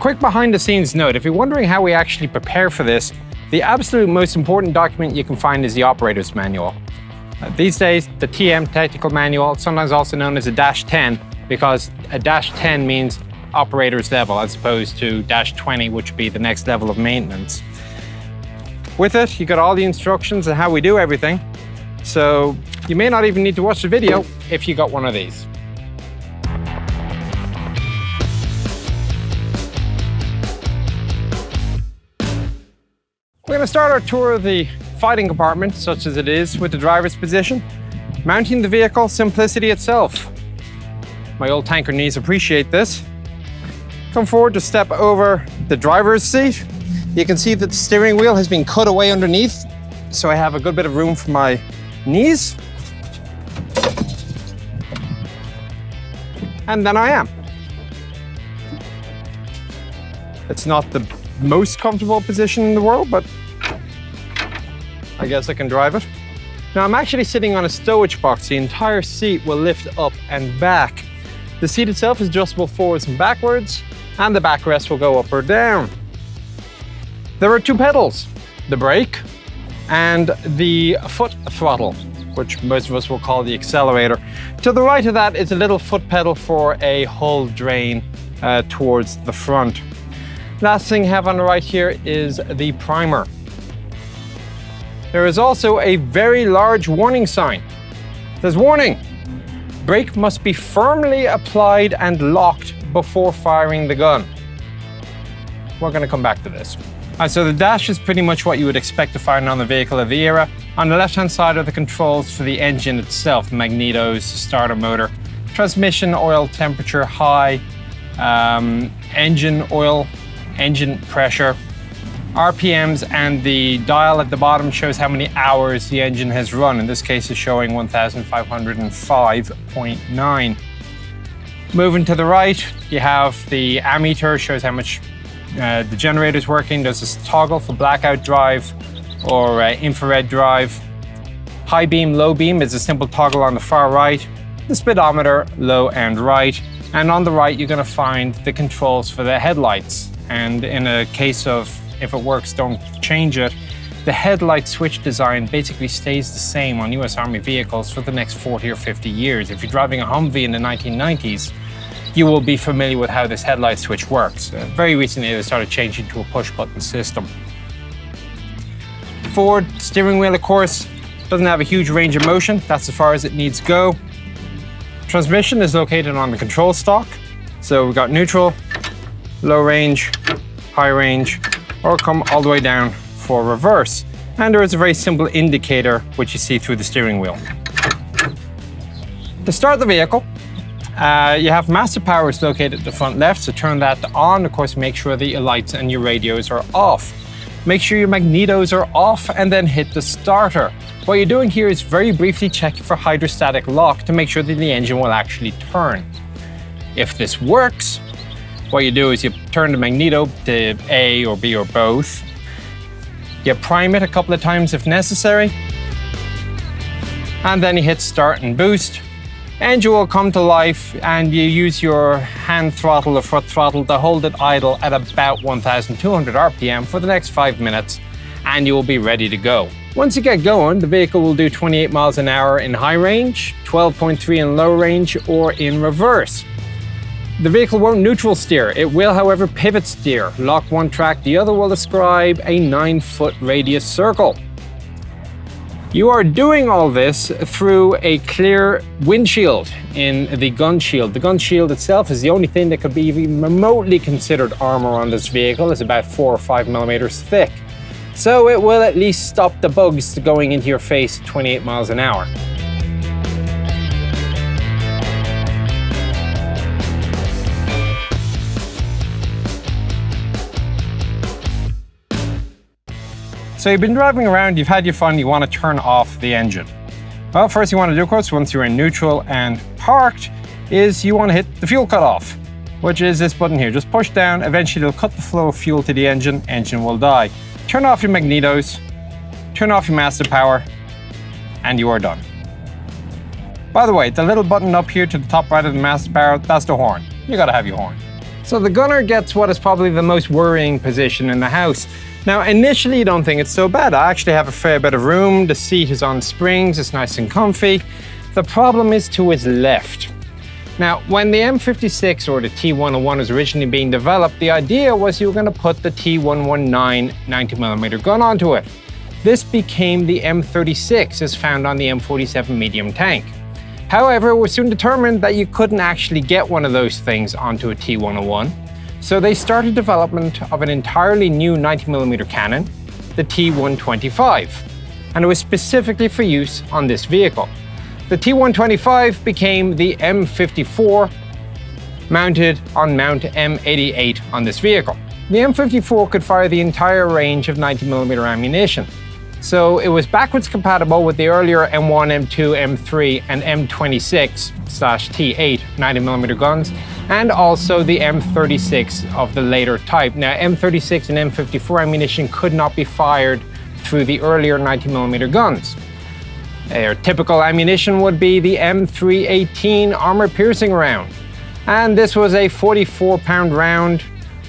Quick behind the scenes note, if you're wondering how we actually prepare for this, the absolute most important document you can find is the operator's manual. Uh, these days, the TM technical manual, sometimes also known as a dash 10, because a dash 10 means operator's level as opposed to dash 20, which would be the next level of maintenance. With it, you got all the instructions on how we do everything. So you may not even need to watch the video if you got one of these. We're going to start our tour of the fighting compartment, such as it is, with the driver's position. Mounting the vehicle, simplicity itself. My old tanker knees appreciate this. Come forward to step over the driver's seat. You can see that the steering wheel has been cut away underneath, so I have a good bit of room for my knees. And then I am. It's not the most comfortable position in the world, but I guess I can drive it. Now I'm actually sitting on a stowage box. The entire seat will lift up and back. The seat itself is adjustable forwards and backwards, and the backrest will go up or down. There are two pedals, the brake and the foot throttle, which most of us will call the accelerator. To the right of that is a little foot pedal for a hull drain uh, towards the front. Last thing I have on the right here is the primer. There is also a very large warning sign. It says, warning, brake must be firmly applied and locked before firing the gun. We're gonna come back to this. Right, so the dash is pretty much what you would expect to find on the vehicle of the era. On the left-hand side are the controls for the engine itself, the magnetos, starter motor, transmission oil temperature high, um, engine oil, engine pressure, RPMs and the dial at the bottom shows how many hours the engine has run. In this case, it's showing 1,505.9. Moving to the right, you have the ammeter, shows how much uh, the generator is working. There's this toggle for blackout drive or uh, infrared drive. High beam, low beam is a simple toggle on the far right. The speedometer, low and right. And on the right, you're gonna find the controls for the headlights. And in a case of if it works, don't change it. The headlight switch design basically stays the same on US Army vehicles for the next 40 or 50 years. If you're driving a Humvee in the 1990s, you will be familiar with how this headlight switch works. Uh, very recently, they started changing to a push button system. Ford steering wheel, of course, doesn't have a huge range of motion. That's as far as it needs to go. Transmission is located on the control stalk. So we've got neutral, low range, high range, or come all the way down for reverse. And there is a very simple indicator which you see through the steering wheel. To start the vehicle, uh, you have master power is located at the front left, so turn that on. Of course, make sure that your lights and your radios are off. Make sure your magnetos are off and then hit the starter. What you're doing here is very briefly check for hydrostatic lock to make sure that the engine will actually turn. If this works, what you do is you turn the magneto to A or B or both. You prime it a couple of times if necessary. And then you hit start and boost. Engine will come to life and you use your hand throttle or foot throttle to hold it idle at about 1,200 RPM for the next five minutes and you will be ready to go. Once you get going, the vehicle will do 28 miles an hour in high range, 12.3 in low range, or in reverse. The vehicle won't neutral steer. It will, however, pivot steer. Lock one track, the other will describe a 9 foot radius circle. You are doing all this through a clear windshield in the gun shield. The gun shield itself is the only thing that could be even remotely considered armor on this vehicle. It's about four or five millimeters thick. So it will at least stop the bugs going into your face at 28 miles an hour. So you've been driving around, you've had your fun, you want to turn off the engine. Well, first you want to do, of course, once you're in neutral and parked, is you want to hit the fuel cutoff, which is this button here. Just push down, eventually it'll cut the flow of fuel to the engine, engine will die. Turn off your magnetos, turn off your master power, and you are done. By the way, the little button up here to the top right of the master power, that's the horn. You gotta have your horn. So the gunner gets what is probably the most worrying position in the house. Now, initially, you don't think it's so bad. I actually have a fair bit of room. The seat is on springs, it's nice and comfy. The problem is to his left. Now, when the M56 or the T101 was originally being developed, the idea was you were going to put the T119 90mm gun onto it. This became the M36 as found on the M47 medium tank. However, it was soon determined that you couldn't actually get one of those things onto a T101, so they started development of an entirely new 90mm cannon, the T125, and it was specifically for use on this vehicle. The T125 became the M54 mounted on mount M88 on this vehicle. The M54 could fire the entire range of 90mm ammunition. So it was backwards compatible with the earlier M1, M2, M3 and M26 T8 90mm guns and also the M36 of the later type. Now M36 and M54 ammunition could not be fired through the earlier 90mm guns. Their typical ammunition would be the M318 armor-piercing round. And this was a 44-pound round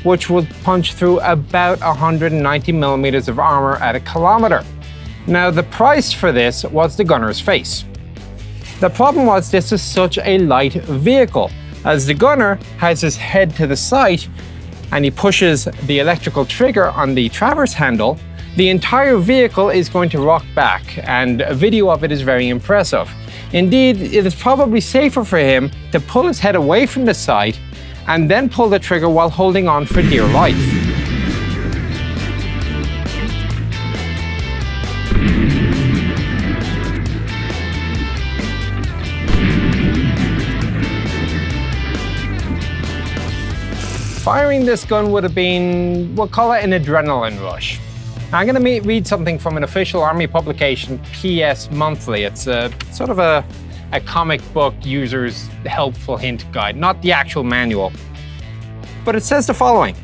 which would punch through about 190 millimeters of armor at a kilometer. Now the price for this was the gunner's face. The problem was this is such a light vehicle, as the gunner has his head to the sight and he pushes the electrical trigger on the traverse handle the entire vehicle is going to rock back, and a video of it is very impressive. Indeed, it is probably safer for him to pull his head away from the sight and then pull the trigger while holding on for dear life. Firing this gun would have been, we'll call it an adrenaline rush. I'm going to read something from an official Army publication, PS Monthly. It's a sort of a, a comic book user's helpful hint guide, not the actual manual. But it says the following.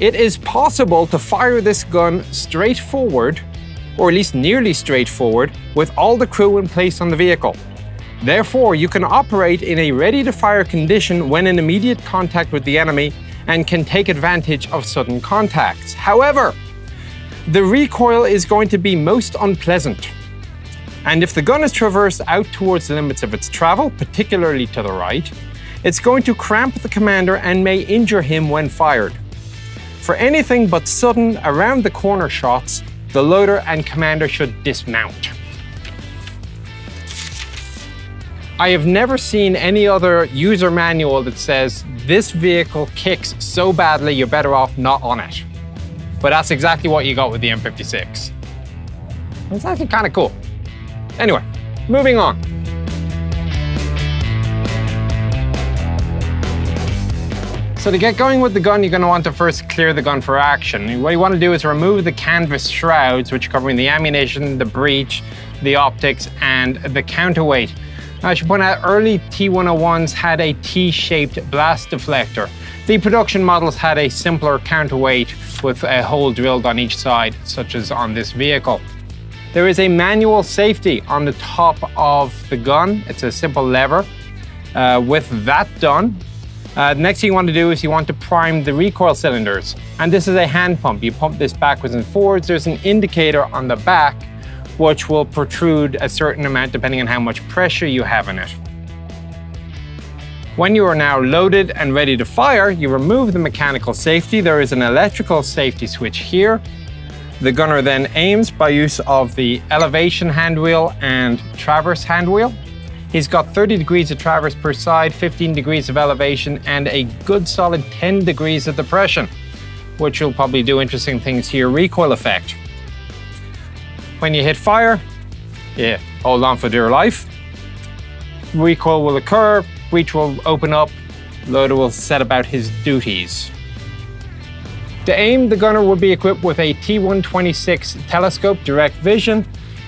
It is possible to fire this gun straight forward, or at least nearly straight forward, with all the crew in place on the vehicle. Therefore, you can operate in a ready-to-fire condition when in immediate contact with the enemy and can take advantage of sudden contacts. However, the recoil is going to be most unpleasant. And if the gun is traversed out towards the limits of its travel, particularly to the right, it's going to cramp the commander and may injure him when fired. For anything but sudden, around the corner shots, the loader and commander should dismount. I have never seen any other user manual that says this vehicle kicks so badly you're better off not on it. But that's exactly what you got with the M56. It's actually kind of cool. Anyway, moving on. So to get going with the gun, you're going to want to first clear the gun for action. What you want to do is remove the canvas shrouds, which are covering the ammunition, the breech, the optics, and the counterweight. Out early T101s had a T-shaped blast deflector. The production models had a simpler counterweight with a hole drilled on each side, such as on this vehicle. There is a manual safety on the top of the gun. It's a simple lever. Uh, with that done, uh, the next thing you want to do is you want to prime the recoil cylinders. And this is a hand pump. You pump this backwards and forwards. There's an indicator on the back which will protrude a certain amount depending on how much pressure you have in it. When you are now loaded and ready to fire, you remove the mechanical safety. There is an electrical safety switch here. The gunner then aims by use of the elevation handwheel and traverse handwheel. He's got 30 degrees of traverse per side, 15 degrees of elevation, and a good solid 10 degrees of depression, which will probably do interesting things to your recoil effect. When you hit fire, yeah, hold on for dear life. Recoil will occur, breech will open up, loader will set about his duties. To aim, the gunner will be equipped with a T126 telescope direct vision.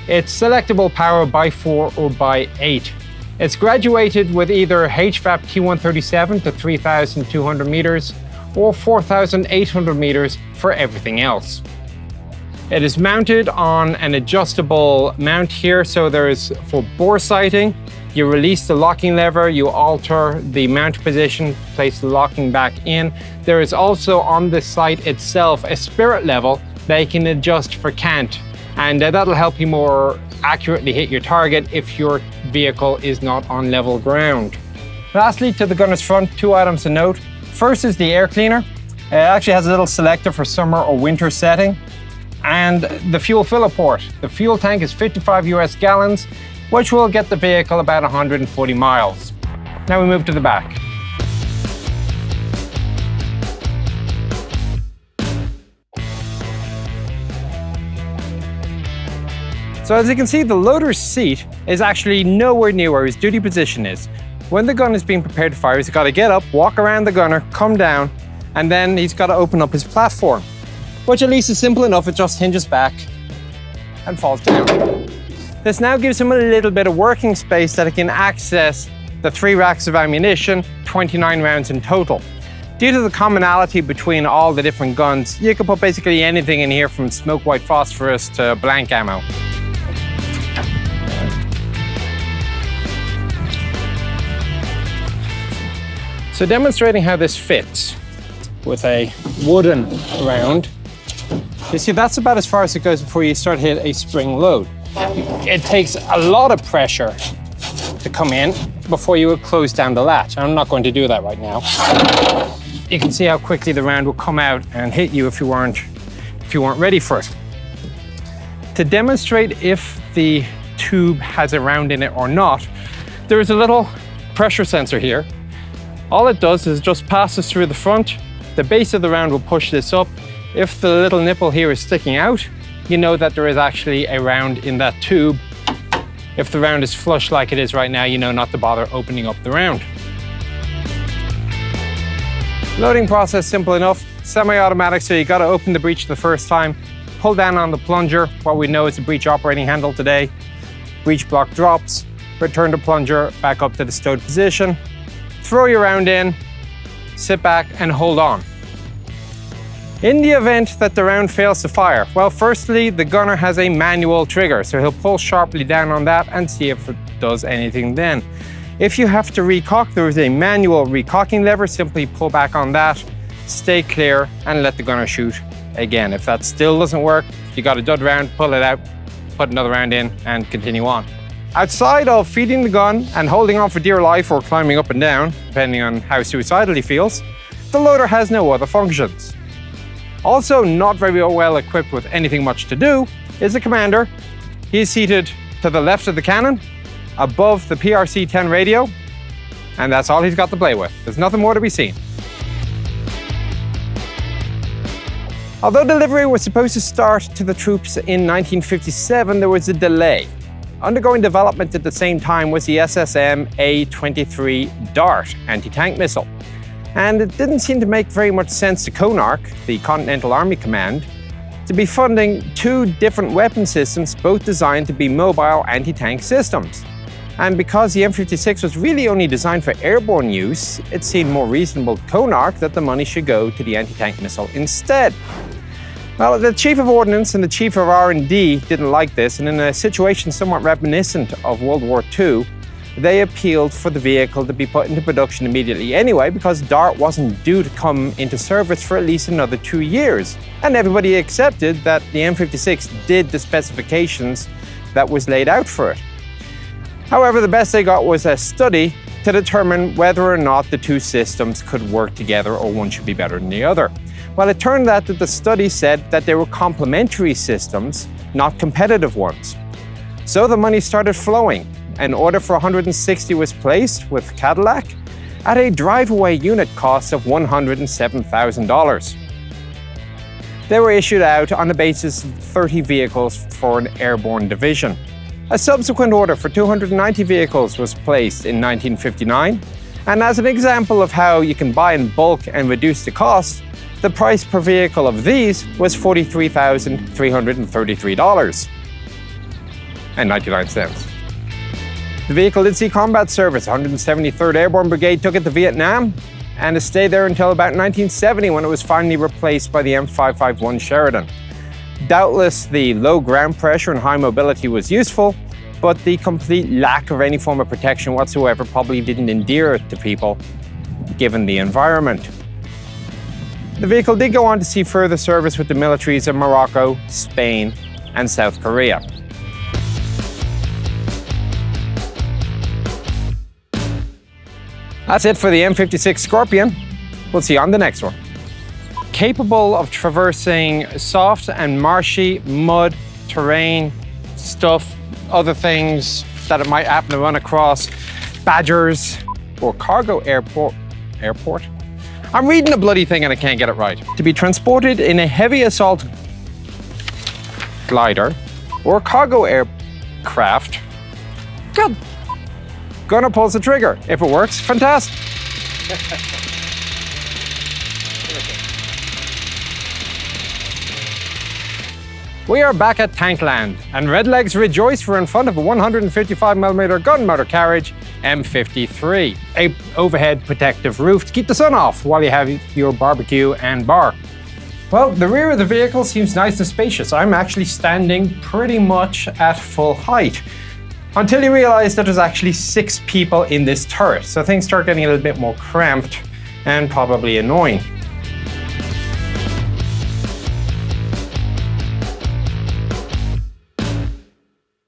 It's selectable power by 4 or by 8. It's graduated with either HVAP T137 to 3,200 meters or 4,800 meters for everything else. It is mounted on an adjustable mount here, so there is for bore sighting, You release the locking lever, you alter the mount position, place the locking back in. There is also on the sight itself a spirit level that you can adjust for cant. And uh, that'll help you more accurately hit your target if your vehicle is not on level ground. Lastly, to the gunner's front, two items to note. First is the air cleaner. It actually has a little selector for summer or winter setting. And the fuel filler port. The fuel tank is 55 US gallons which will get the vehicle about 140 miles. Now we move to the back. So as you can see, the loader's seat is actually nowhere near where his duty position is. When the gun is being prepared to fire, he's got to get up, walk around the gunner, come down, and then he's got to open up his platform, which at least is simple enough. It just hinges back and falls down. This now gives him a little bit of working space that he can access the three racks of ammunition, 29 rounds in total. Due to the commonality between all the different guns, you can put basically anything in here from smoke white phosphorus to blank ammo. So demonstrating how this fits with a wooden round, you see that's about as far as it goes before you start hit a spring load it takes a lot of pressure to come in before you would close down the latch. I'm not going to do that right now. You can see how quickly the round will come out and hit you if you weren't, if you weren't ready for it. To demonstrate if the tube has a round in it or not, there is a little pressure sensor here. All it does is just passes through the front. The base of the round will push this up. If the little nipple here is sticking out, you know that there is actually a round in that tube. If the round is flush like it is right now, you know not to bother opening up the round. Loading process simple enough, semi-automatic, so you gotta open the breech the first time, pull down on the plunger, what we know is the breech operating handle today, breech block drops, return the plunger back up to the stowed position, throw your round in, sit back and hold on. In the event that the round fails to fire, well, firstly, the gunner has a manual trigger, so he'll pull sharply down on that and see if it does anything then. If you have to recock, there is a manual recocking lever, simply pull back on that, stay clear, and let the gunner shoot again. If that still doesn't work, you got a dud round, pull it out, put another round in, and continue on. Outside of feeding the gun and holding on for dear life or climbing up and down, depending on how suicidal he feels, the loader has no other functions. Also not very well equipped with anything much to do is the commander. He is seated to the left of the cannon, above the PRC-10 radio, and that's all he's got to play with. There's nothing more to be seen. Although delivery was supposed to start to the troops in 1957, there was a delay. Undergoing development at the same time was the SSM A-23 DART anti-tank missile and it didn't seem to make very much sense to CONARC, the Continental Army Command, to be funding two different weapon systems both designed to be mobile anti-tank systems. And because the M56 was really only designed for airborne use, it seemed more reasonable to CONARC that the money should go to the anti-tank missile instead. Well, the Chief of Ordnance and the Chief of R&D didn't like this, and in a situation somewhat reminiscent of World War II, they appealed for the vehicle to be put into production immediately anyway because DART wasn't due to come into service for at least another two years. And everybody accepted that the M56 did the specifications that was laid out for it. However, the best they got was a study to determine whether or not the two systems could work together or one should be better than the other. Well, it turned out that the study said that they were complementary systems, not competitive ones. So the money started flowing an order for 160 was placed with Cadillac at a drive-away unit cost of $107,000. They were issued out on the basis of 30 vehicles for an airborne division. A subsequent order for 290 vehicles was placed in 1959, and as an example of how you can buy in bulk and reduce the cost, the price per vehicle of these was $43,333 and 99 cents. The vehicle did see combat service. 173rd Airborne Brigade took it to Vietnam and it stayed there until about 1970 when it was finally replaced by the M551 Sheridan. Doubtless, the low ground pressure and high mobility was useful, but the complete lack of any form of protection whatsoever probably didn't endear it to people, given the environment. The vehicle did go on to see further service with the militaries of Morocco, Spain, and South Korea. That's it for the M56 Scorpion. We'll see you on the next one. Capable of traversing soft and marshy mud, terrain, stuff, other things that it might happen to run across, badgers, or cargo airport, airport? I'm reading a bloody thing and I can't get it right. To be transported in a heavy assault glider or cargo aircraft. God, gonna pulls the trigger. If it works, fantastic. We are back at Tankland, and Redlegs rejoice we're in front of a 155mm gun motor carriage M53, a overhead protective roof to keep the sun off while you have your barbecue and bar. Well, the rear of the vehicle seems nice and spacious. I'm actually standing pretty much at full height. Until you realize that there's actually six people in this turret, so things start getting a little bit more cramped and probably annoying.